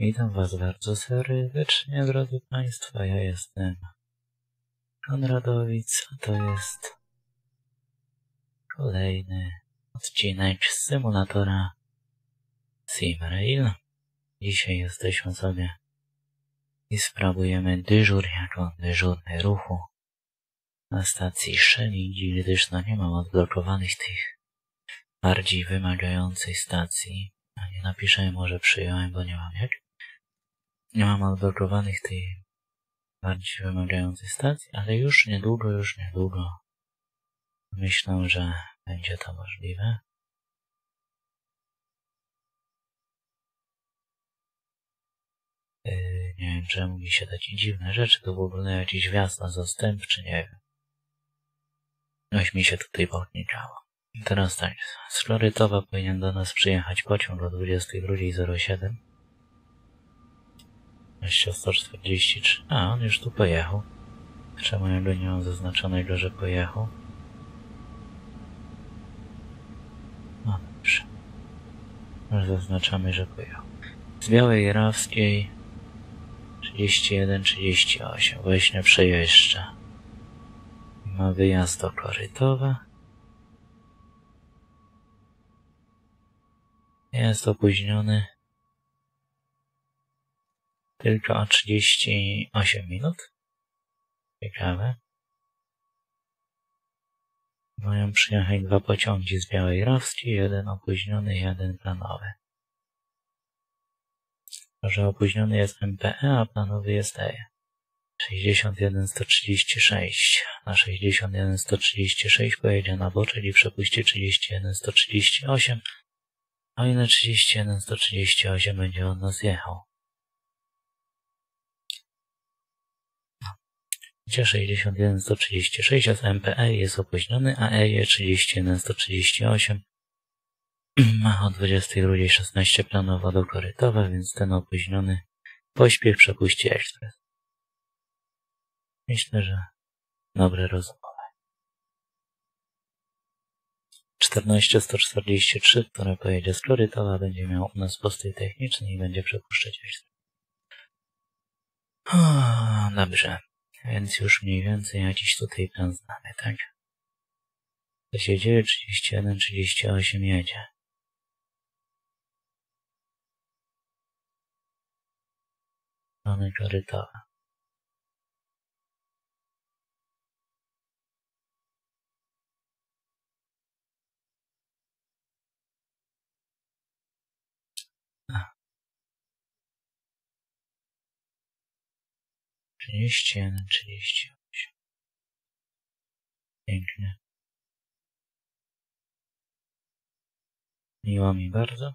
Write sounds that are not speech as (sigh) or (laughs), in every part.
Witam Was bardzo serdecznie, drodzy Państwo. Ja jestem Konradowic, a to jest kolejny odcinek z symulatora SimRail. Dzisiaj jesteśmy sobie i sprawujemy dyżur jako dyżurny ruchu na stacji Szelidzi, gdyż no nie mam odblokowanych tych bardziej wymagających stacji. A nie napiszę może przyjąłem, bo nie mam jak. Nie mam odblokowanych tych bardziej wymagających stacji, ale już niedługo, już niedługo myślę, że będzie to możliwe. Yy, nie wiem, czemu mi się takie dziwne rzeczy, to w ogóle jakiś wjazd na zastępczy, nie wiem. Noś mi się tutaj pognikało. Teraz tak, z Florytowa powinien do nas przyjechać pociąg o 22.07. 2143. A, on już tu pojechał. Czemu ja go nie mam zaznaczonego, że pojechał? No dobrze. Już zaznaczamy, że pojechał. Z Białej Rawskiej 31-38. Właśnie przejeżdża. Ma wyjazd do Korytowa. Jest opóźniony tylko o 38 minut. Ciekawe. Mają przyjechać dwa pociągi z Białej Rawskiej, jeden opóźniony, jeden planowy. Że opóźniony jest MPE, a planowy jest E. 61-136. Na 61-136 pojedzie na boczek i przepuści 31-138 o ile 31 138 będzie od nas jechał. 61 136 jest MPE jest opóźniony, a EJ 31 138 ma o 22.16 planowo do korytowa, więc ten opóźniony pośpiech przepuści ekspres. Myślę, że dobre rozumowe. 14143, które pojedzie z Korytowa, będzie miał u nas postój techniczny i będzie przepuszczać ekspres. Dobrze. Więc już mniej więcej jakiś tutaj plan znamy, tak? Co się dzieje? 31, 38 jedzie. Mamy korytarz. 31, 38. Pięknie. Miło mi bardzo.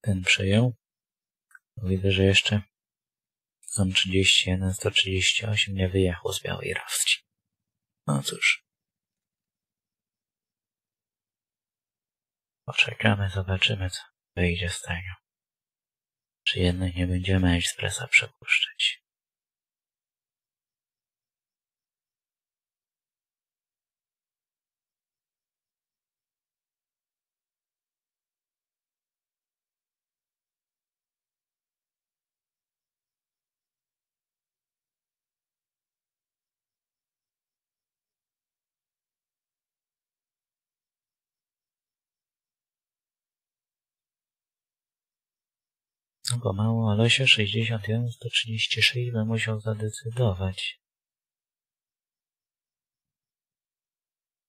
Ten przejął. Widzę, że jeszcze są 31, 138 nie wyjechał z Białej Rafci. No cóż. Poczekamy, zobaczymy, co wyjdzie z tego. Czy jednak nie będziemy ekspresa przepuszczać. Bo mało, ale się 61, 136 by musiał zadecydować.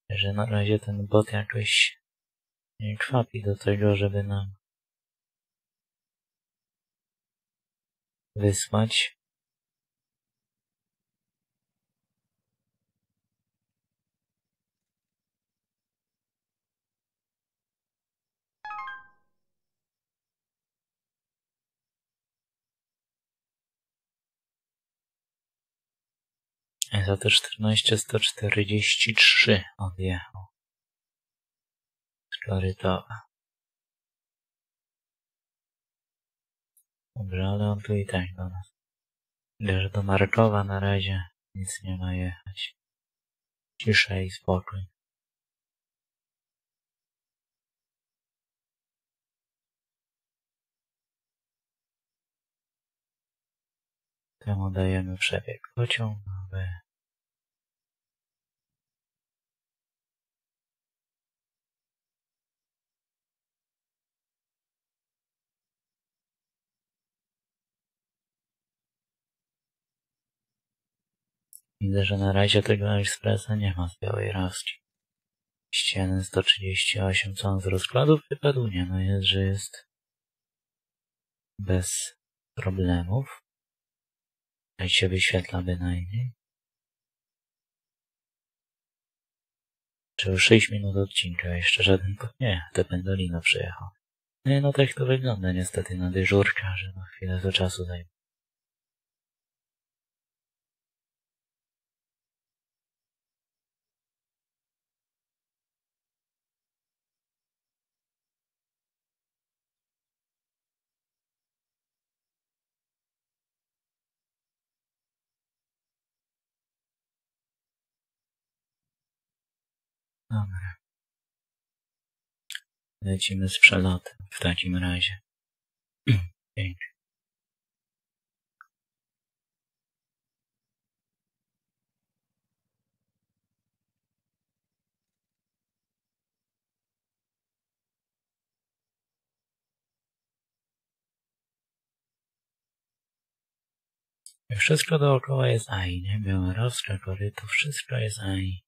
Że na razie ten bot jakoś nie kwapi do tego, żeby nam wysłać. Za te 14 143 odjechał. Korytowa. Dobrze, ale on tu i tak do nas. Wiesz, do Markowa na razie nic nie ma jechać. Cisza i spokój. Temu dajemy przebieg pociągowy. Widzę, że na razie tego ekspresa nie ma z białej rawski. Ściany 138, co on z rozkładów wypadł? Nie, no jest, że jest bez problemów. Jak się wyświetla bynajmniej. Czy już 6 minut odcinka, jeszcze żaden... Nie, te pendolino przyjechał. Nie, no tak to wygląda niestety na dyżurka, że no chwilę to czasu zajmie. Dobra. Lecimy z przelotem w takim razie. Pięknie. Wszystko dookoła jest AI, nie? Białorowska, koryto, wszystko jest AI.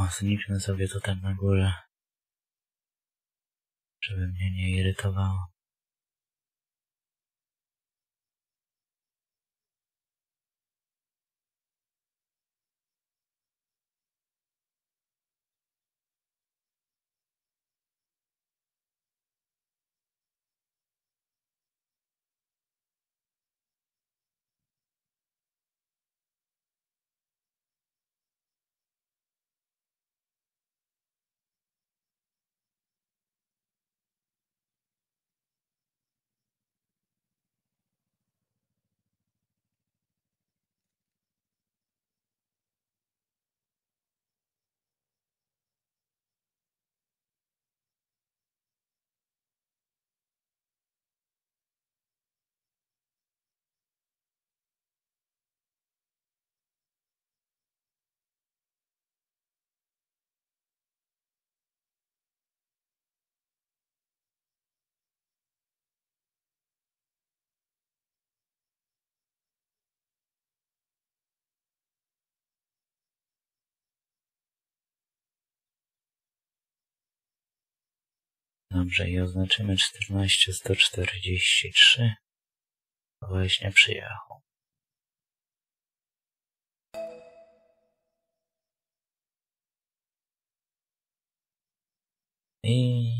O, zniknę sobie to tam na górę. Żeby mnie nie irytowało. Dobrze, i oznaczymy 14143. Właśnie przyjechał. I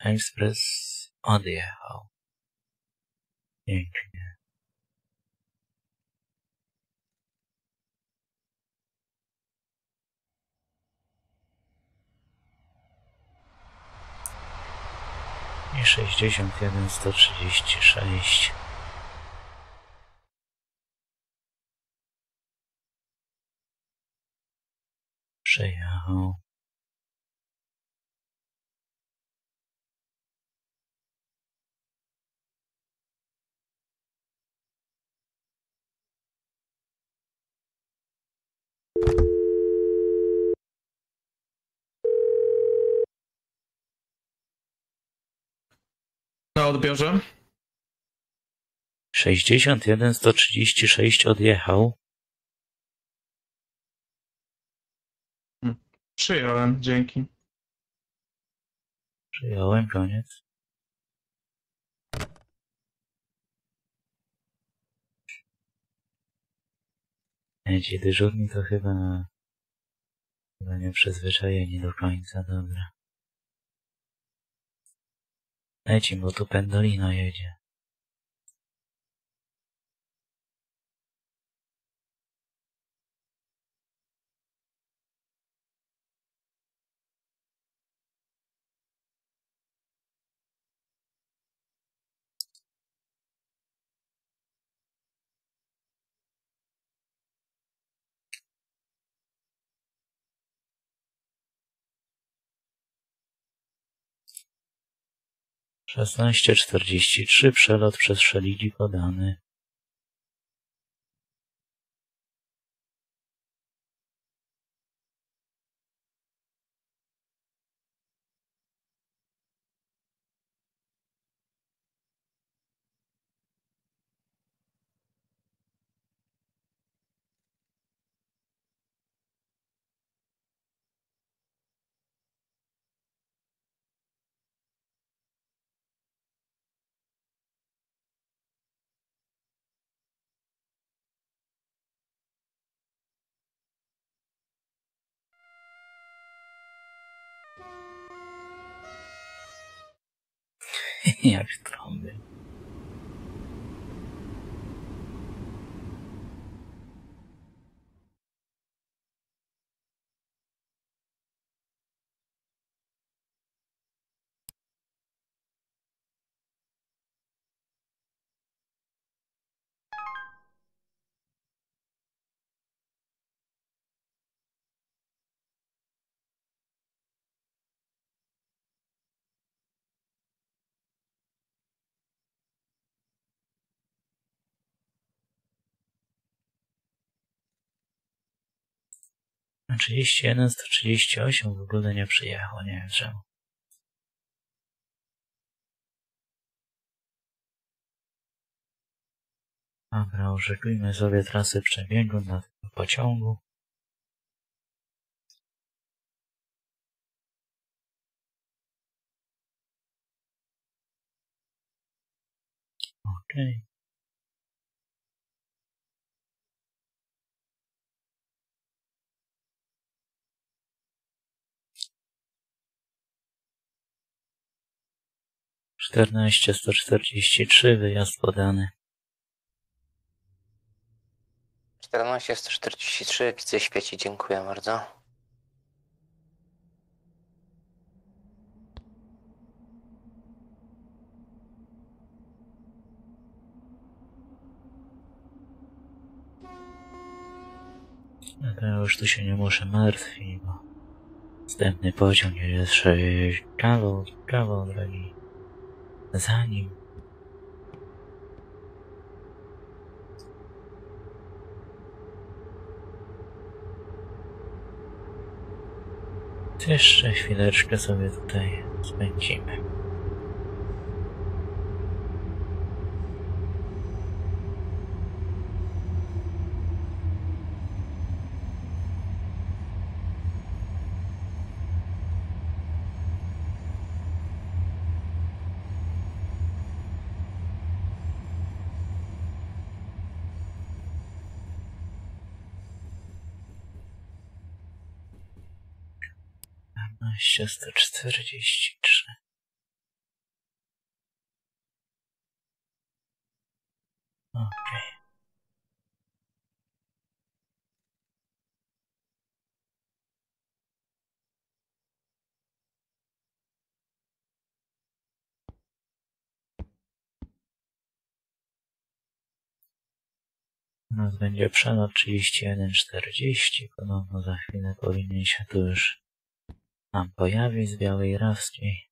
ekspres odjechał. Pięknie. I sześćdziesiąt jeden sto Na odbiorze? Sześćdziesiąt jeden sto trzydzieści sześć odjechał. Przyjąłem, dzięki. Przyjąłem, koniec. Nie, ci dyżurni to chyba... Chyba nie przyzwyczajeni do końca, dobra. 愛知元ペンドリーの友人。16.43 przelot przez Szelidzi podany. Jak w trąbie. Na 31 138 w ogóle nie przyjechał, nie wiem czemu. Dobra, urzekujmy sobie trasy przebiegu na tym pociągu. Okej. Okay. 114 143 wyjazd podany. 14 143 widzę świeci, dziękuję bardzo. Ja już tu się nie muszę martwić, bo następny poziom jest 6 kawał, kawał drogi. Za nim. Jeszcze chwileczkę sobie tutaj spędzimy. Dwanaście, sto czterdzieści trzy. Okej. U nas będzie przelot 31.40. Ponowno za chwilę powinien się tu już nam pojawić z Białej Rawskiej.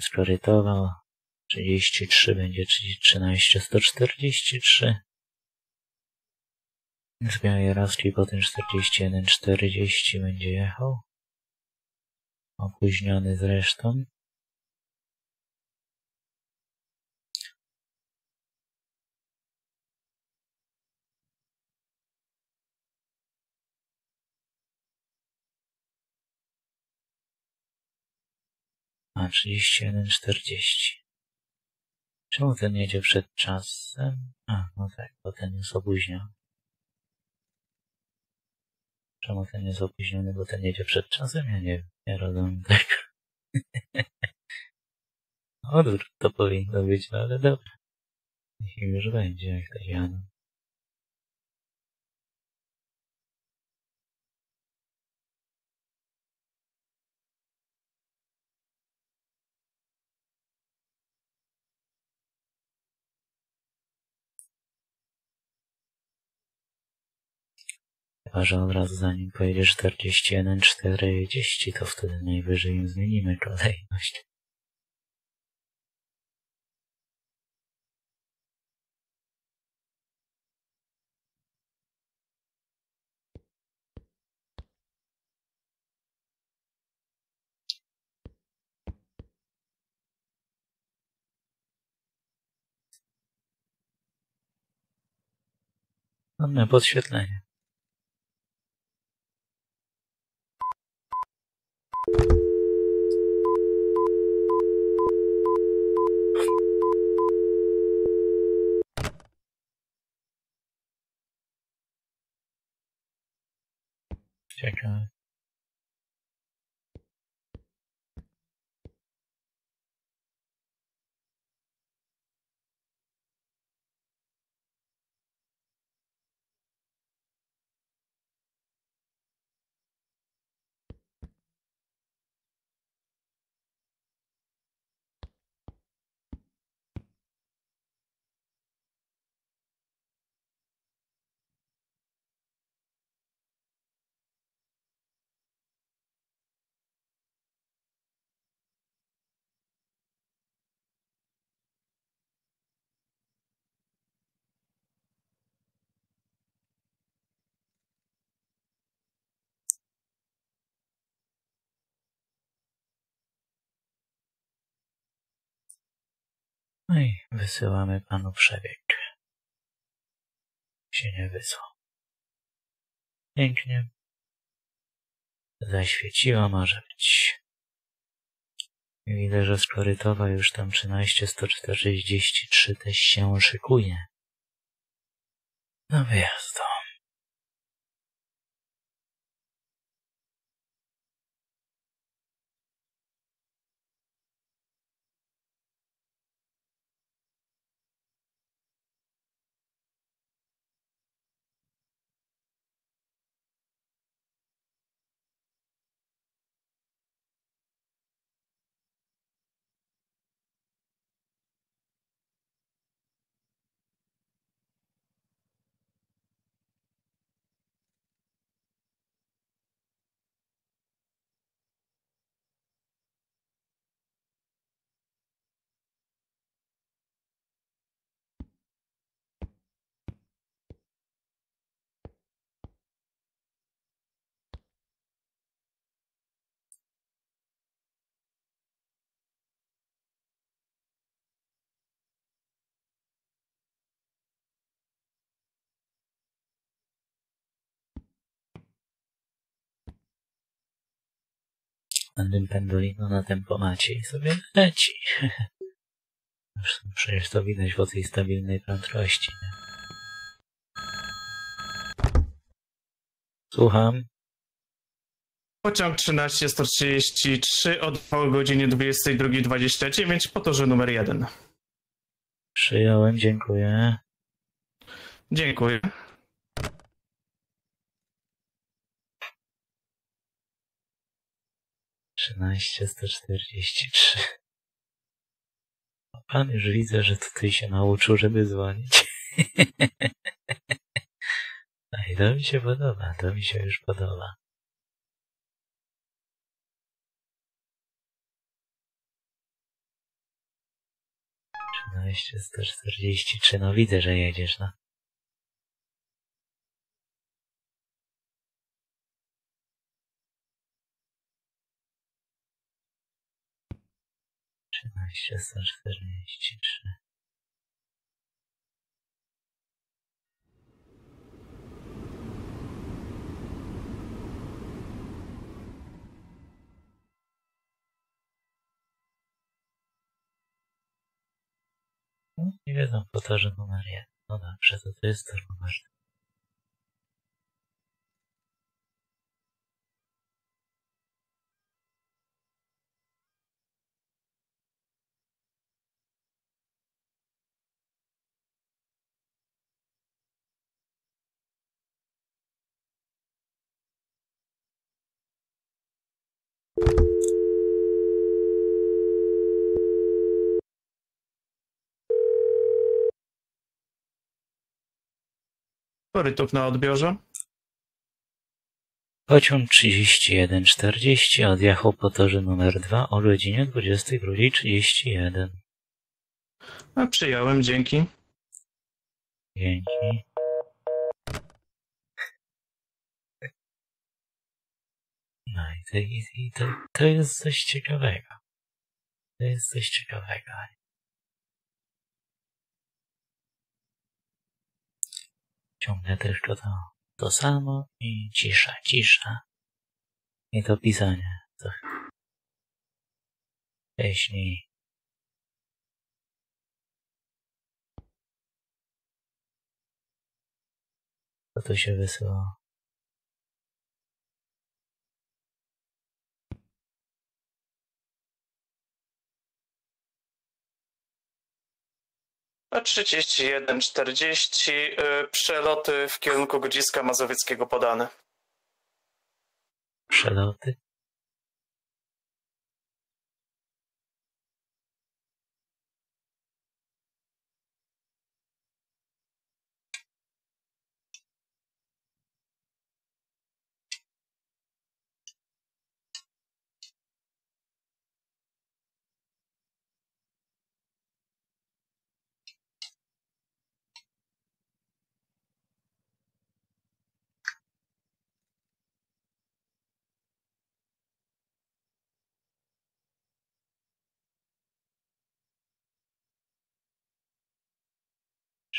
Skorytował 33 będzie 13 143. Z Białej Rawskiej potem 41 40 będzie jechał. Opóźniony zresztą. A 31 40. Czemu ten jedzie przed czasem? A, no tak, bo ten jest opóźniony. Czemu ten jest opóźniony, bo ten jedzie przed czasem? Ja nie wiem, nie rozumiem (laughs) tego. Odwrót to powinno być, no ale dobra. Niech już będzie, jak to jadą. Chyba, że od razu zanim pojedzie 41, 40, to wtedy najwyżej im zmienimy kolejność. Mamy podświetlenie. Ciekawe. No i wysyłamy panu przebieg. Się nie wysłał. Pięknie. Zaświeciło może być. Widzę, że z korytowa już tam 13143 też się szykuje. Do wyjazdu. Na tym pendolino na tempomacie i sobie leci. (laughs) Przecież to widać po tej stabilnej prędkości. Słucham. Pociąg 13133 odwał o godzinie 22.29 po torze numer 1. Przyjąłem, dziękuję. Dziękuję. Trzynaście, sto czterdzieści trzy. Pan już widzę, że tutaj się nauczył, żeby dzwonić. (laughs) No i to mi się podoba, to mi się już podoba. Trzynaście, sto czterdzieści trzy. No widzę, że jedziesz, no. Trzynaście, sto czterdzieści trzy. No, Nie wiedzą po to, że numer jeden. No dobrze, to to jest to numer. Korytów na odbiorze. Pociąg 3140 odjechał po torze numer 2 o godzinie 22.31. A przyjąłem, dzięki. Dzięki. No i to, i to, to jest coś ciekawego. To jest coś ciekawego. Ciągle tylko to, to samo i cisza, cisza. I to pisanie, co wcześniej. Co tu się wysyłało? A 31.40 y, przeloty w kierunku Grodziska Mazowieckiego podane. Przeloty?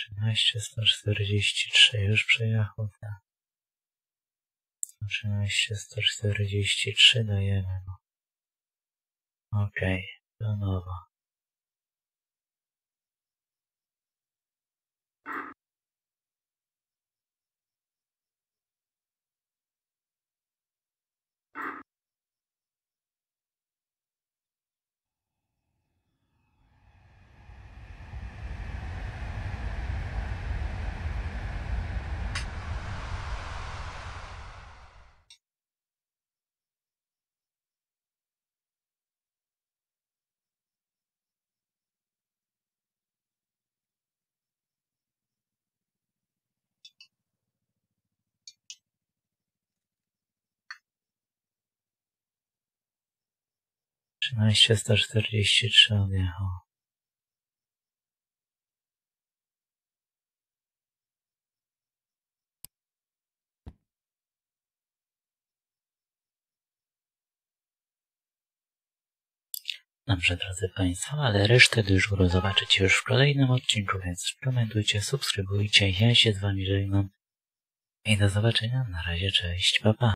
13, 143, już przejechówka. 13, 143 dajemy. No. Okej, okay, do nowa. 13143 odjechało. Dobrze, drodzy Państwo, ale resztę dyżuru zobaczycie już w kolejnym odcinku, więc komentujcie, subskrybujcie, ja się z Wami żegnam i do zobaczenia, na razie, cześć, pa pa.